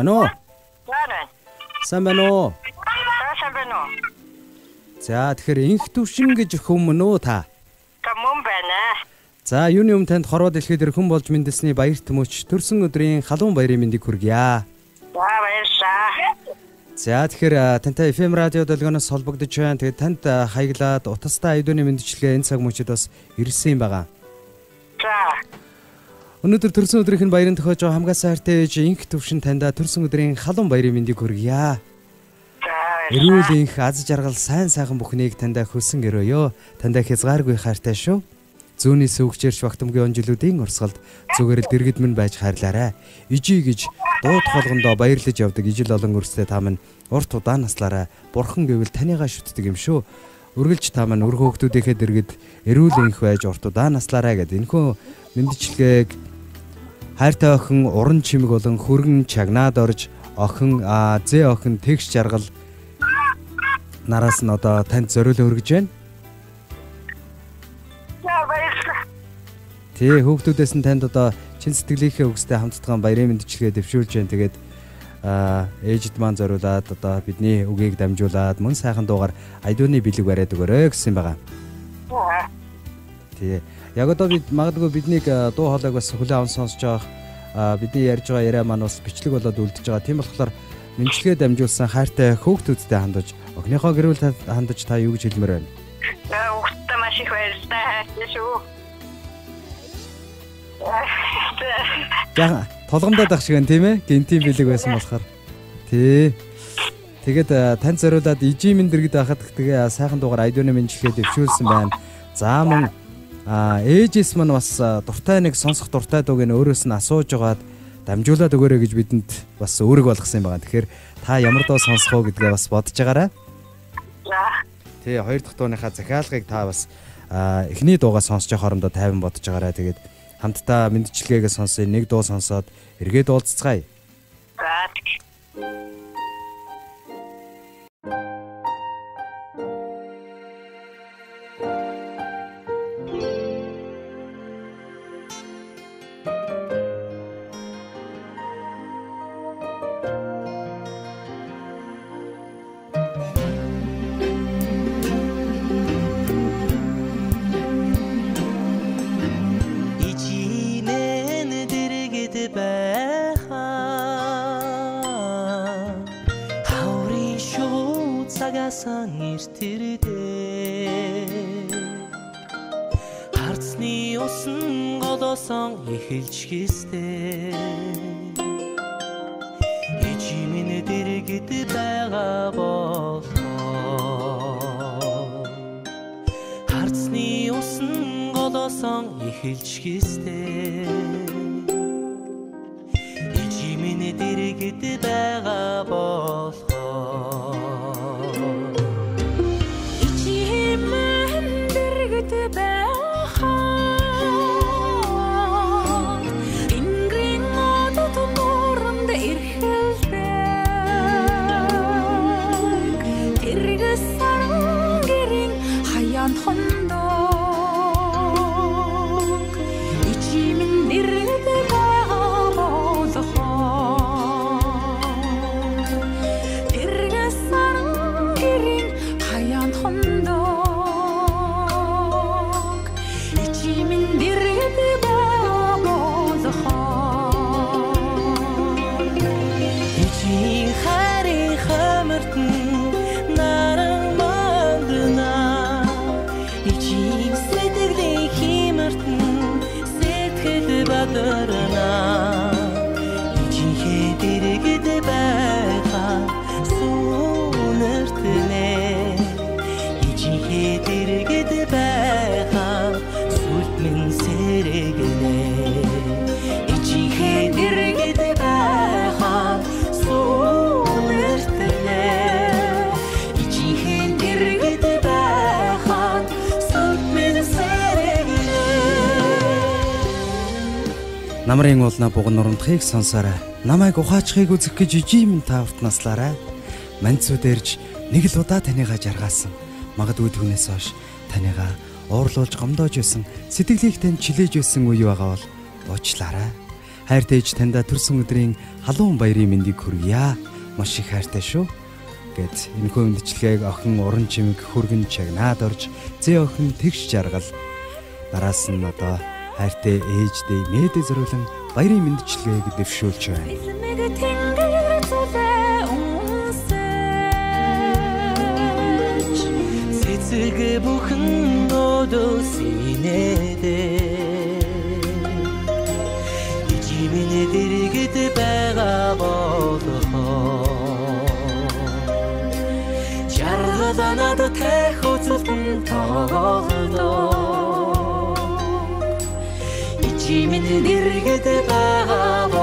Байна уу? Байна. Сайн байна уу? Сайн байна уу? За тэгэхээр инх төвшин гэж хүмүүн үү та? Мөн байна. За юуны өмнө танд хорвоо дэлхийд ирхэн болж мэндэлсний баяр төмөч төрсөн өдрийн халуун баярын мэндийг хүргье. За баярлалаа. За тэгэхээр тантай FM радио долгионоос холбогдож байна. Тэгээд танд хаяглаад утастай айдууны мэдчилгээ энэ цаг мөчид бас ирсэн юм байгаа. Өнөөдөр төрсөн өдрийнх нь баярын тохиож байгаа хамгаас хайртай ээж инх төвшин танда төрсөн өдрийн халуун баярын мэндийг хүргье. Эрүүл инх аз жаргал сайн сайхан бүхнийг тандаа хүсэн гэрөөё. Тандаа хязгааргүй хайртай шүү. Зүүнний сөвгчээрч багтамгийн он жилүүдийн урсгалд зүгээр л дэргэд минь байж хайрлаарай. Ижи гэж дууд холгондоо баярлаж явдаг ижил олон өрсөд та минь урт удаан наслаарай. Бурхан гэвэл таныгаа шүтдэг юм шүү. Үргэлж та минь өр хөөгтүүдийнхээ дэргэд эрүүл инх байж урт удаан наслаарай гэд энэхүү мэндчлэгийг хайртай охин уран чимэг болон хөргөн чагнаад орж охин зэ охин тэгш жаргал нараас нь одоо танд зориулсан өргөж байна. Тий хүүхдүүдээс нь танд одоо чин сэтгэлийнхээ өгсдөө хамтдгаан баярын мэндчилгээ дэвшүүлж байна. Тэгээд аа ээжд маань зориулаад одоо бидний үгийг дамжуулаад мөн сайхан дуугаар айдууны бэлэг бариад өгөөрэй гэсэн байгаа. Тий. Яг одоо бид магадгүй биднийг дуу хоолойг бас хүлээн аван сонсож байгаа бидний ярьж байгаа яриа маань бас бичлэг болоод үлдэж байгаа. Тийм болохоор мэдлэгээ дамжуулсан хайртай хөөгтүүдтэй хандаж охиныхоо гэрүүл хандаж та юу гэж хэлмээр байна? Хүүхдтэй маш их баярлалаа. Яшгүй. Яа толгомдоод ах шиг байна тийм ээ? Гинтийн бэлэг байсан болохоор. Тий. Тэгээд тань зориулаад ижимэн дэргэд байхад тэгээ сайхан дуугаар айдууны мэдлэгээ дэвшүүлсэн байна. За мөн а ээжээс мань бас дуртай нэг сонсох дуртай дууг нь өөрөөс нь асууж байгаад дамжуулаад өгөөрэй гэж бидэнд бас үүрэг болгосон юм байна. Тэгэхээр та ямар дуу сонсох уу гэдгээ бас бодож байгаарай. Тий, хоёр дахь дууныхаа захиалгыг та бас эхний дуугаа сонсож хоорондоо тайван бодож байгаарай. Тэгээд хамтдаа мэдчилгээгээ сонсъё. Нэг дуу сонсоод эргээд уулзцгаая. За. Усан голоосон эхэлж гистэй Ичимэн дэргэд байгаа болоо. Харцны усан голоосон эхэлж гистэй Ичимэн дэргэд байгаа болоо Намрын уулна буг нурамдахыг сонсоорой. Намайг ухаачхыг үзэх гэж ижим таавт наслаарай. Манцууд ирж нэг л удаа танийгаа жаргаасан. Магадгүй түүнээс хойш танийгаа уурлуулж гомдоож байсан, сэтгэлийг тань чилээж байсан үе байгаа бол уучлаарай. Хайртай ээж таньда төрсөн өдрийн халуун баярын мэндийг хүргье. Маш их хайртай шүү. Гэт энэхүү мэдчилгээг охин уран чимэг хөргөн чагнаад орж зээ охин тэгш жаргал нараас нь одоо хайртай ээждээ мэдээ зориулан баярын мэдчилгээг дэвшүүлж байна. Цэцэг бүхэн өдөөс инээдээ Ижимэн дэргэд байгаа болохоо Жаргал над тэх үзэлтэн тоглоо Ижимэн дэргэд байгаа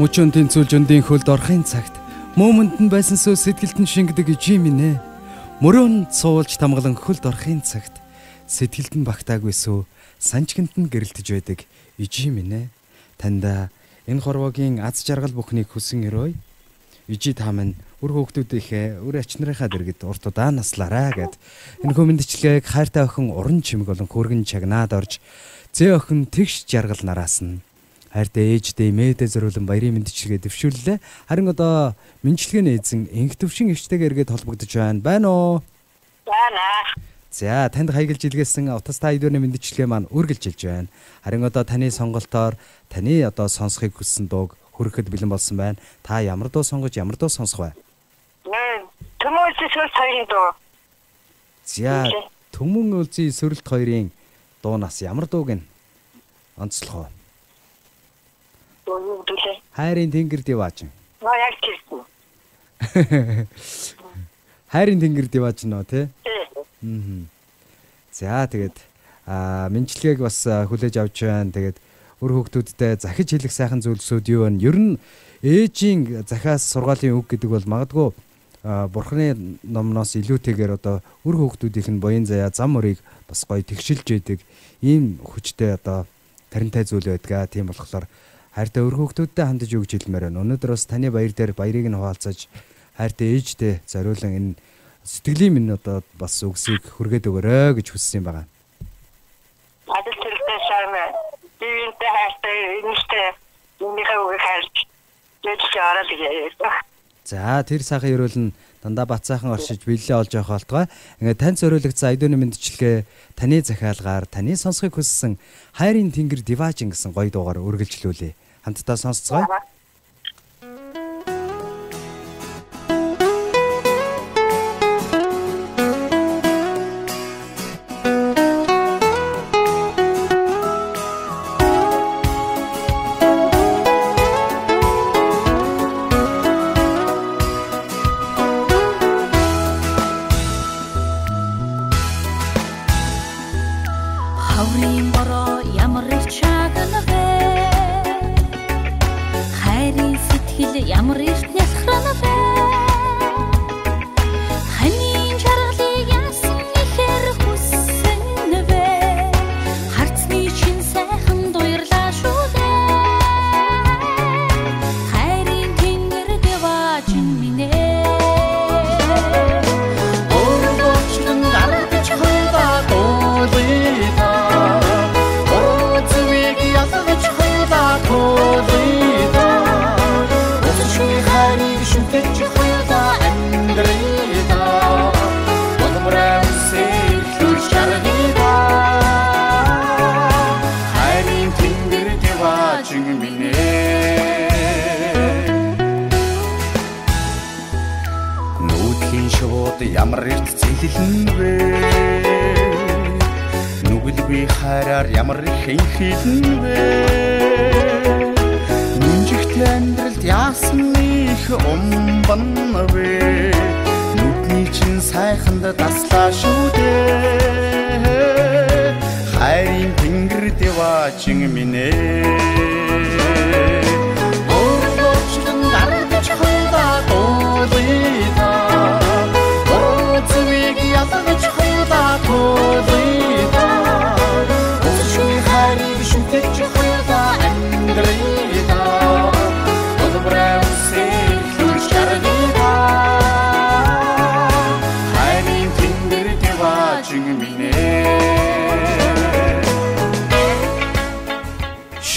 Мөчөн тэнцүүл жөндийн хөлд орохын цагт мөмөнд нь байсан сүү сэтгэлд нь шингэдэг ижиминэ. Мөрөөнд суулж тамгалан хөлд орохын цагт сэтгэлд нь багтаагүй сүү санчгинд нь гэрэлтэж байдаг ижиминэ. Танда энэ хорвогийн аз жаргал бүхнийг хүсэн өрөөй. Ижи тааман үр хөөгтүүдийнхээ үр ачнарынхаа дэргэд урт удаа наслаарай гэд энэ хүмүүндчлэгийг хайртай охин уран чимэг болон хөргөн чагнаад орж зээ охин тэгш жаргал нараас нь хайртай ээждээ мэдээ зориулан баярын мэдчилгээ дэвшүүллээ. Харин одоо мэдчилгээний эзэн инх төвшин өвчтэйгээр эргээд холбогдож байна. Байна уу? Бана. За танд хаягалж илгээсэн утастай айдууны мэдчилгээ маань үргэлжилж байна. Харин одоо таны сонголтоор таны одоо сонсохыг хүссэн дууг хүрэхэд бэлэн болсон байна. Та ямар дуу сонгож ямар дуу сонсох вэ? Нэ төмөөс эсвэл хоёрын дуу. За. Төмөн үлзий сөрөлт хоёрын дуунаас ямар дууг нь онцлох вэ? Юу дүүлээ. Хайрын тэнгэр диваажин. Наа яг тийм. Хайрын тэнгэр диваажин нөө тий? Аа. За тэгээд аа мэдчилгээг бас хүлээж авч байна. Тэгээд өр хөвгтүүдтэй захиж хэлэх сайхан зүйлсүүд юу вэ? Ер нь ээжийн захиас сургаалын үг гэдэг бол магадгүй бурхны номноос илүүтэйгээр одоо өр хөвгтүүдийнх нь буян заяа зам мөрийг бас гоё тэгшилж яадаг ийм хүчтэй одоо таринтай зүйл байдгаа. Тийм болохоор хайртай өр хөвгтүүдтэй хандаж өгч хэлмээр байна. Өнөөдөр бас таны баяр дээр баярыг нь хуваалцаж хайртай ээжтэй зориулан энэ сэтгэлийн минь одоо бас үгсийг хүргээд өгөөрэй гэж хүссэн юм байна. Адил тэрэгтэй сайн бивэнтэй хайртай энэштэй өмнөхөө үгийг хайрч дэжж ороод игээ. За тэр сайхан ерөөл нь дандаа бат сайхан оршиж бэлээ олж явах болтгой. Ингээд тань зориулагдсан айдууны мэдчилгээ таны захиалгаар таны сонсохыг хүссэн хайрын тэнгэр диважин гэсэн гоё дуугаар үргэлжлүүлээ. Хамтдаа сонсцгоё. Хайраар ямар их инхилэн вэ Нүнжигтэй амьдралд яасан их умбан вэ? Нүдний чин сайханд таслаа шүү дээ Хайрын тэнгэр дэваачин минь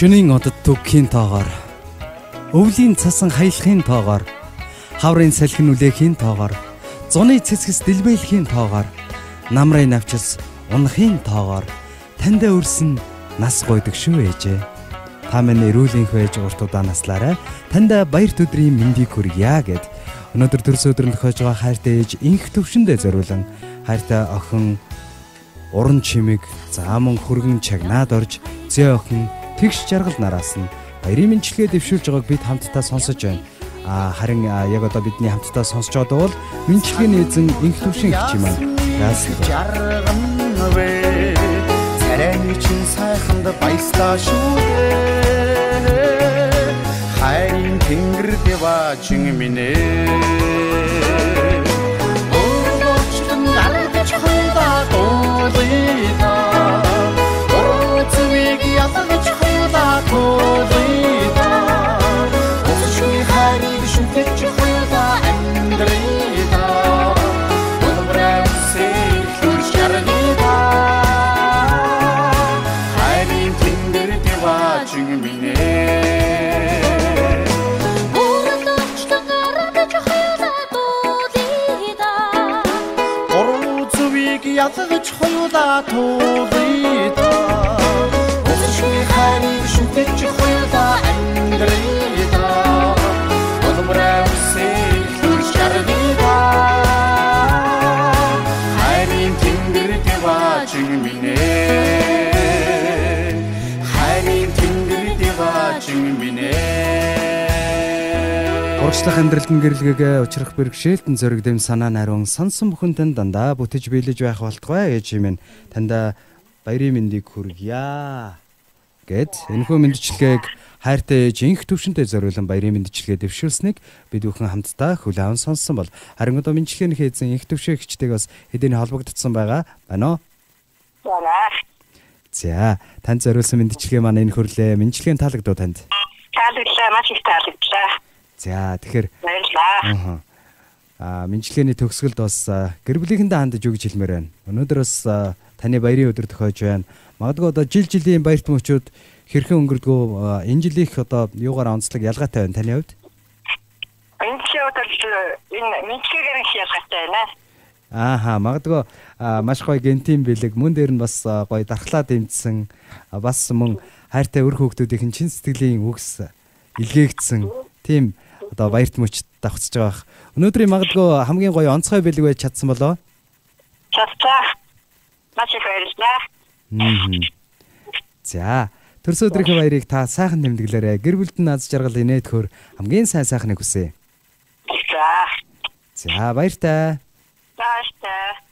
Шөнийн одод төгхийн тоогоор өвлийн цасан хаялахын тоогоор хаврын салхин үлээхийн тоогоор зуны цэцгэс дэлбэлхийн тоогоор намрын навчис унахын тоогоор таньда өрсөн нас гойдог шүү ээжээ. Та минь эрүүлэнх байж уртудаа наслаарай. Таньда баярт өдрийн мэндийг хүргье гэд. Өнөөдөр төрс өдрөнд тохиож байгаа хайртай ээж инх төвшөндөө зориулан хайртай охин уран чимэг зааман хөргөн чагнаад орж зөө охин тэгш жаргал нараас нь баярын мэндчилгээ дэвшүүлж байгааг бид хамтдаа сонсож байна. А харин яг одоо бидний хамтдаа сонсож байгаа бол мэндчилгээний эзэн инх төвшин гिच юм аа. Яасан бэ? жарган вэ царайны чин сайханд баяслаа шүү дээ хайрын тэнгэр дэваачин минь ээ ээ Урагшлах амьдралын гэрлэгээ учрах бэрхшээлтэн зөрөг дэм санаа нариун сонсон бүхэндэн дандаа бүтэж биелэж байх болтугай гэж юм танда баярын мэндийг хүргье гэд энэхүү мэндчилгээг хайртай ээж инх төвшөнтэй зориулан баярын мэндчилгээ дэвшүүлсэнийг бид бүхэн хамтдаа хүлээн сонссон бол харин одоо мэндчилгээний эзэн инх төвшөө хичтэйгээс хэдийн холбогдсон байгаа байна уу? Яна. За танд зориулсан мэндчилгээ маань энэ хөрлөө мэндчилгээний таалагдуу танд. Таалагдлаа маш их таалагдлаа. За тэгэхээр Баярлалаа. Аа. Мэндчилгээний төгсгөлд бас гэр бүлийнхэндээ хандаж өгч хэлмээр байна. Өнөөдөр бас таны баярын өдөр тохиож байна. Магадгүй одоо жил жилийн баярт мөчүүд хэрхэн өнгөрдгөө энэ жилийнх одоо юугаар онцлог ялгаатай байна таны хувьд? Энэ шоудал энэ мэдхийгээр их ялгаатай байна. Ааха, магадгүй маш гоё гентийн бэлэг мөн дээр нь бас гоё дархлаа дэмжсэн бас мөн хайртай өр хүүхдүүдийн чин сэтгэлийн үгс илгээгдсэн тийм одоо баярт мөч давхцаж байгаа. Өнөөдрийн магадгүй хамгийн гоё онцгой бэлэг байж чадсан болоо. Чацаа. Маш их баярлалаа. За, төрс өдрийнхөө баярыг та сайхан тэмдэглээрэй. Гэр бүлдэн аз жаргал инээдхөр хамгийн сайн сайхныг хүсье. За. За, баяртай. Тааштай.